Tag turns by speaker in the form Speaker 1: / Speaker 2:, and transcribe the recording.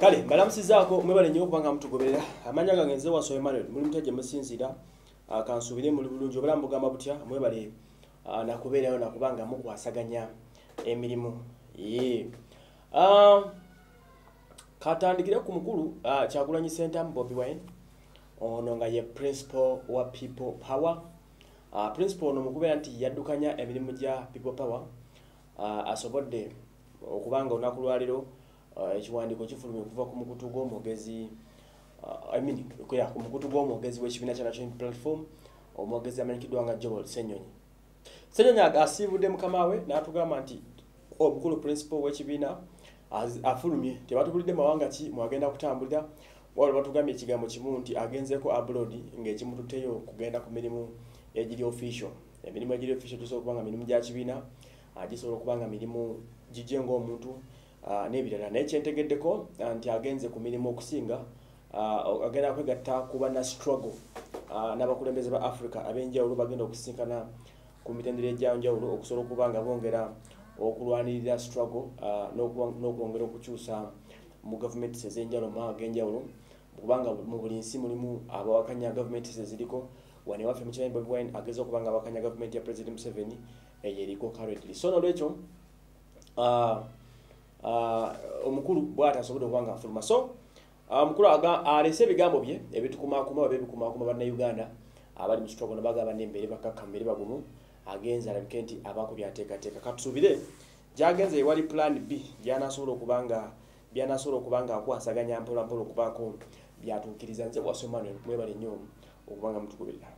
Speaker 1: kale mbalamusizaako mwebale nnyo okubanga mutugoberera amanya gange nze waso emmanuel muli mutya gye musinzira Ah, kansuubire muli bulungi obulamu bugamba butya mwebale nakubeerayo nakubanga mukwasaganya emirimu. Ye. Katandikire ku mukulu kyagulanyi sentamu bobi wine. Ono nga ye principal wa people power. Principal ono mukubeera nti yaddukanya emirimu gya people power. Asobodde okubanga olunaku lwaliro ekiwandiiko kifulumye okuva ku mukutu gw'omwogezi uh, I mean, kuya, ku mukutu gw'omwogezi w'ekibiina kya national platform omwogezi amanyikiddwa nga joel senyonyi. Senyonyi asiibudde mukama we n'atugamba nti omukulu principal w'ekibiina afulumye tebatubulidde mawanga ki mwagenda kutambulira? Wabula batugambye ekigambo kimu nti agenzeeko abroad ng'ekimututteyo kugenda ku mirimu egiri official. Emirimu egiri official gisobola okuba nga mirimu gya kibiina ah, gisobola okuba nga mirimu gijje ng'omuntu ah, n'ebirala. Naye kyentegeddeko ah, nti agenze ku mirimu okusinga ah, agenda kwegatta kuba na struggle ah, n'abakulembeze ba africa ab'enjawulo bagenda okusinkana ku mitendera egyanjawulo okusobola okuba nga bongera okulwanirira struggle ah, n'okwongera okukyusa mu gavumenti ez'enjawulo mu mawanga ag'enjawulo kubanga mu buli nsi mulimu abawakanya gavumenti eziriko. Wane waffe mukimanyi bobi wine ageza okuba nga awakanya gavumenti ya president museveni eyo eriko currently. So nolwekyo ah, ah, omukulu bwati asobodde okuba nga afuluma so ah, omukulu alese ebigambo bye ebitukumakuma oba ebikumakuma bannayuganda abali mu struggle nabagamba nembeere bakakka mbeere bagumu agenza alabike nti abaako byateekateeka katusuubire gyagenza ewali plan b gyanasobola okuba nga byanasobola okuba nga akwasaganya mpola mpola okubaako byatuukiriza nze wasomano mwebale nnyo okuba nga mutugoberera